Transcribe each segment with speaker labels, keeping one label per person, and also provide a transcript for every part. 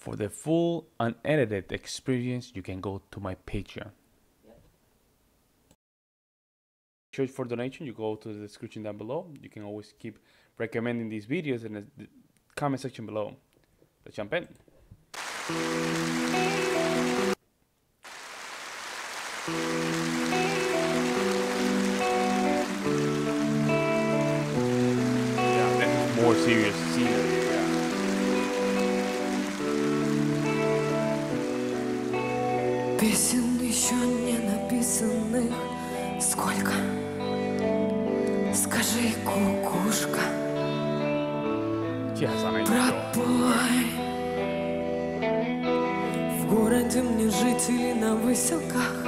Speaker 1: For the full unedited experience, you can go to my Patreon. Search for donation, you go to the description down below. You can always keep recommending these videos in the the comment section below. Let's jump in. Yeah, this is more serious scenery.
Speaker 2: Сколько? Скажи, кукушка. Пропой В городе мне жить или на выселках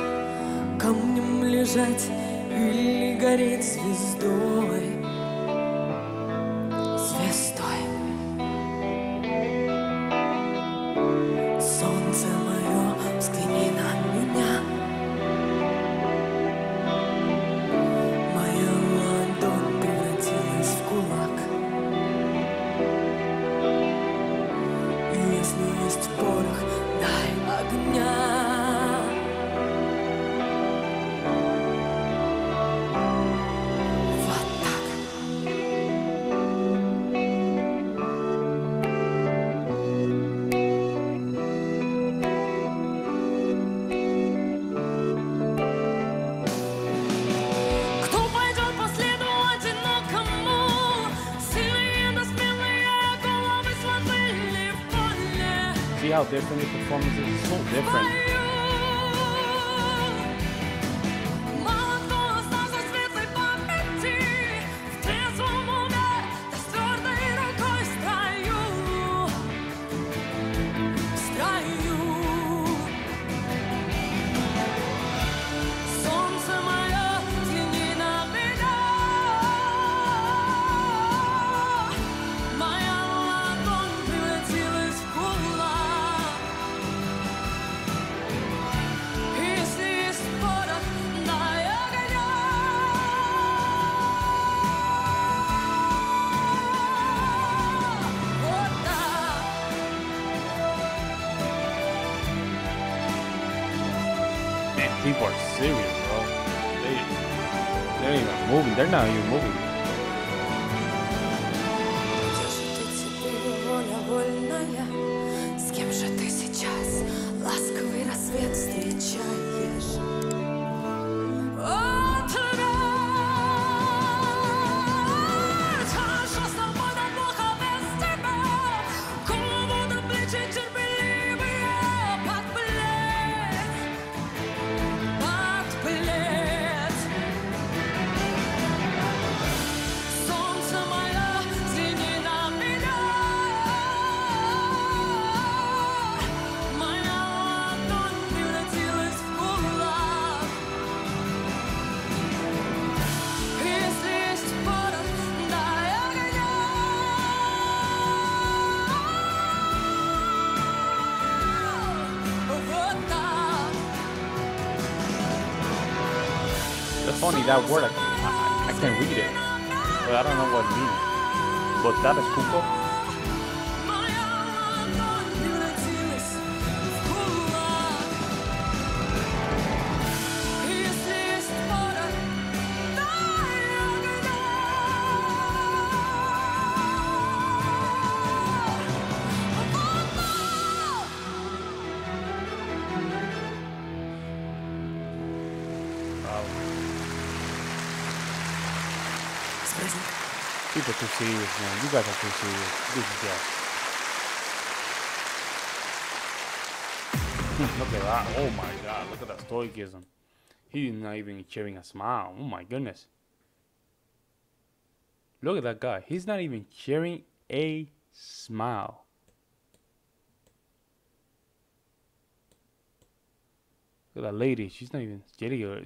Speaker 2: Камнем лежать или гореть Звездой
Speaker 1: out different so performances. are! so different. People are serious, bro. They, they're even moving. They're not even moving. That's funny, that word, I, I, I can read it. But I don't know what it means. But that is cuco. People too serious, man. You guys are too serious. This is gas. look at that. Oh my god. Look at that stoicism. He's not even sharing a smile. Oh my goodness. Look at that guy. He's not even sharing a smile. Look at that lady. She's not even.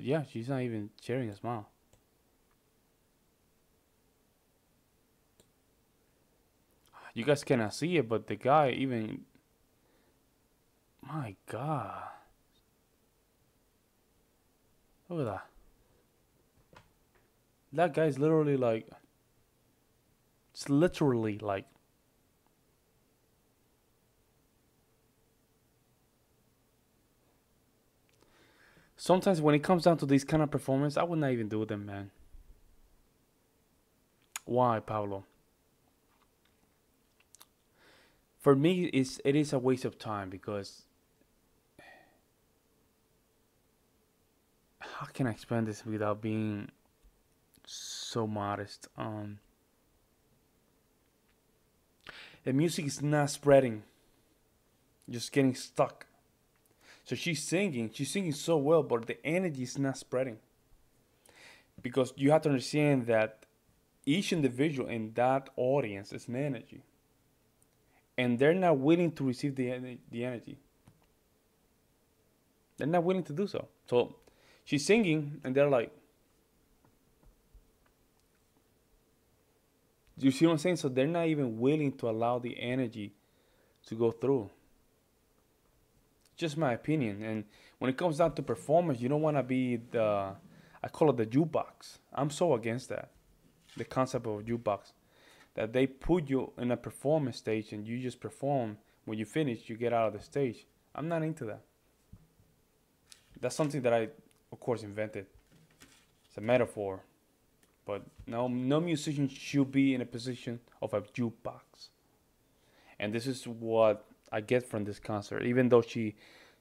Speaker 1: Yeah, she's not even sharing a smile. You guys cannot see it, but the guy even. My God. Look at that. That guy's literally like. It's literally like.
Speaker 2: Sometimes when it comes down to these kind of performance, I would not even do them, man. Why, Paolo? For me, it's it is a waste of time because how can I explain this without being so modest? Um, the music is not spreading, just getting stuck. So she's singing, she's singing so well, but the energy is not spreading. Because you have to understand that each individual in that audience is an energy. And they're not willing to receive the, the energy. They're not willing to do so. So she's singing, and they're like, you see what I'm saying? So they're not even willing to allow the energy to go through. Just my opinion. And when it comes down to performance, you don't want to be the, I call it the jukebox. I'm so against that. The concept of jukebox. That they put you in a performance stage and you just perform. When you finish, you get out of the stage. I'm not into that. That's something that I, of course, invented. It's a metaphor. But no, no musician should be in a position of a jukebox. And this is what I get from this concert. Even though she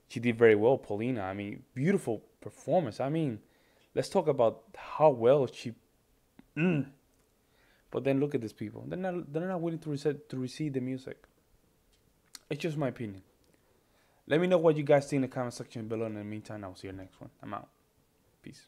Speaker 2: she did very well, Polina. I mean, beautiful performance. I mean, let's talk about how well she. Mm. But then look at these people. They're not they're not willing to receive to receive the music. It's just my opinion. Let me know what you guys think in the comment section below. In the meantime, I'll see you next one. I'm out. Peace.